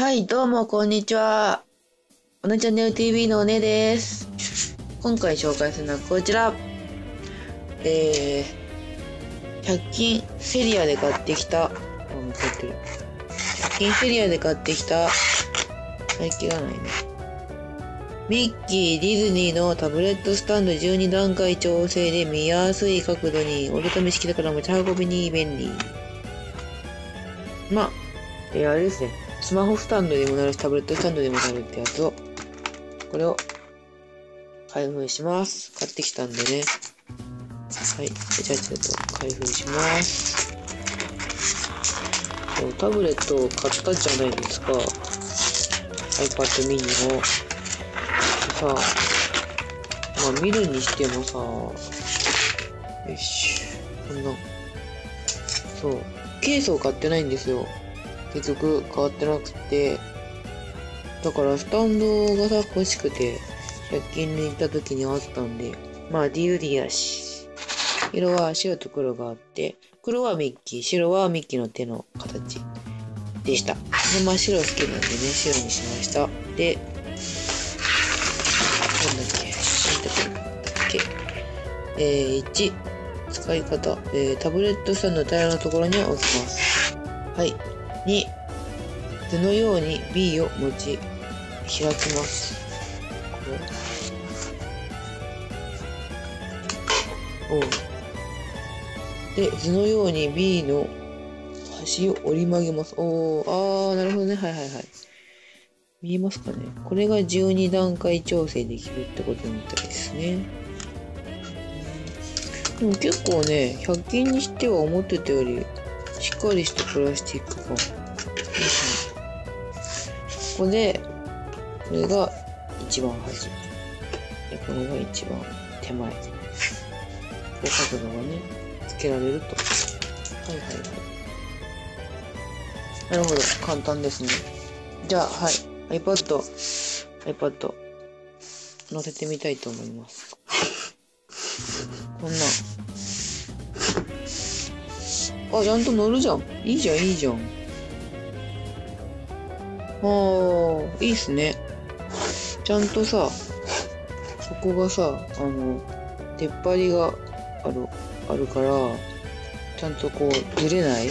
はい、どうも、こんにちは。おねチャンネル TV のおねです。今回紹介するのはこちら。えー、100均セリアで買ってきた、あ、もう買ってる。100均セリアで買ってきた、最近がないね。ミッキー、ディズニーのタブレットスタンド12段階調整で見やすい角度に折りたたみ式だから持ち運びに便利。まあ、えーあれですね。スマホスタンドにもなるし、タブレットスタンドにもなるってやつを、これを開封します。買ってきたんでね。はい。じゃあちょっと開封します。タブレットを買ったじゃないですか。iPad mini を。さ、まあ見るにしてもさ、よし。こんな。そう。ケースを買ってないんですよ。結局変わってなくて、だからスタンドがさ欲しくて、100均に行った時にあったんで、まあ DVD やし、色は白と黒があって、黒はミッキー、白はミッキーの手の形でした。で、まあ白好きなんでね、白にしました。で、なんだっけ、写真撮ってなかったっけ。えー、1、使い方、えー、タブレットスタンドの平らなところに押します。はい。2図のように B を持ち開きます？おで図のように B の端を折り曲げます？おおあーなるほどね。はいはいはい。見えますかね？これが12段階調整できるってことみたいですね。でも結構ね100均にしては思ってたよりしっかりしたプラスチックが。ここで、これが一番端。で、これが一番手前。こう角度がね、つけられると。はいはいはい。なるほど。簡単ですね。じゃあ、はい。iPad、iPad、載せてみたいと思います。こんな。あ、ちゃんと乗るじゃん。いいじゃん、いいじゃん。ああ、いいっすね。ちゃんとさ、そこがさ、あの、出っ張りがある、あるから、ちゃんとこう、ずれない？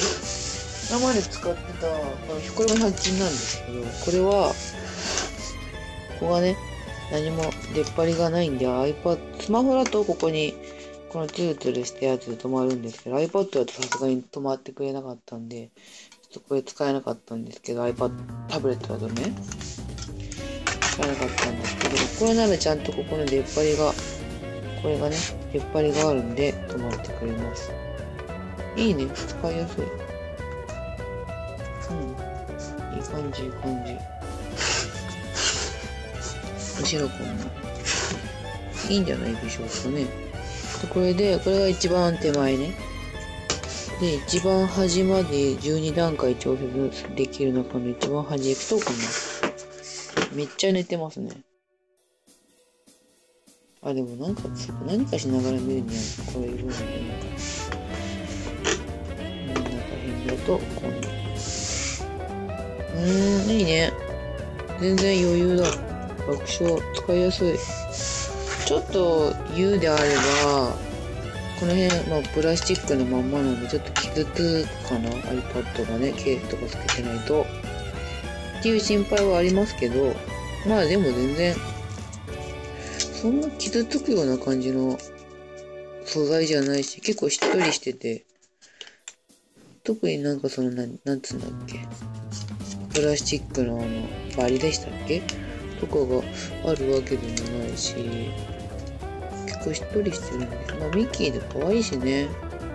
今まで使ってた、これこれも100均なんですけど、これは、ここがね、何も出っ張りがないんで、iPad、スマホだとここに、このツルツルしたやつで止まるんですけど、iPad だとさすがに止まってくれなかったんで、ちょっとこれ使えなかったんですけど、iPad、タブレットだとね、使えなかったんですけど、これならちゃんとここの出っ張りが、これがね、出っ張りがあるんで止まってくれます。いいね、使いやすい。うん。いい感じ、いい感じ。後ろこんな。いいんじゃないでしょうかね。でこれで、これが一番手前ね。で、一番端まで12段階調節できる中の一番端行くとこんな。めっちゃ寝てますね。あ、でもなんか、何かしながら見るには、これいるんだね。なんか、真ん中辺だと、こんな。うーん、いいね。全然余裕だ。楽勝、使いやすい。ちょっと言うであれば、この辺、まあ、プラスチックのまんまなんで、ちょっと傷つくかな ?iPad がね、ケースとかつけてないと。っていう心配はありますけど、まあでも全然、そんな傷つくような感じの素材じゃないし、結構しっとりしてて、特になんかその、なん、なんつうんだっけ、プラスチックのあの、バリでしたっけ？とかがあるわけでもないし、結構しっとりしてるんです、まあミッキーで可愛いしね、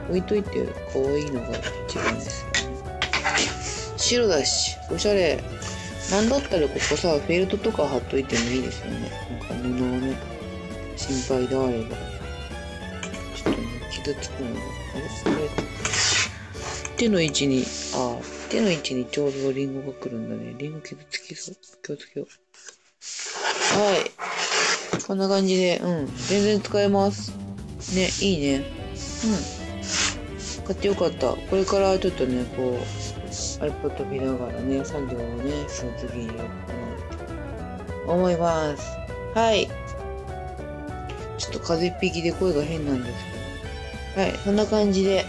置いといて可愛いのが一番ですよね。白だし、おしゃれ。なんだったらここさ、フェルトとか貼っといてもいいですよね。なんか布をね、心配であれば。ちょっとね、傷つくのが。あれこれ、手の位置に、あ手の位置にちょうどリンゴが来るんだね。リンゴ傷つきそう。気をつけよう。はい。こんな感じで、うん。全然使えます。ね、いいね。うん。買ってよかった。これからちょっとね、こう、iPad 見ながらね、作業をね、するときにやろうかなって思います。はい。ちょっと風邪っぴきで声が変なんですけど。はい、そんな感じで、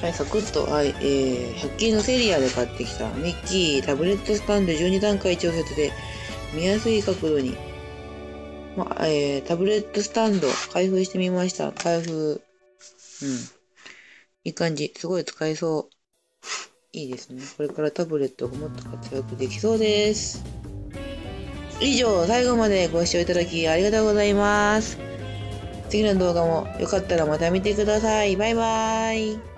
はい、サクッと、はい、えー、100均のセリアで買ってきたミッキータブレットスタンド12段階調節で見やすい角度に、ま、えー、タブレットスタンド開封してみました。開封。うん。いい感じ。すごい使えそう。いいですね。これからタブレットがもっと活躍できそうです。以上、最後までご視聴いただきありがとうございます。次の動画もよかったらまた見てください。バイバーイ。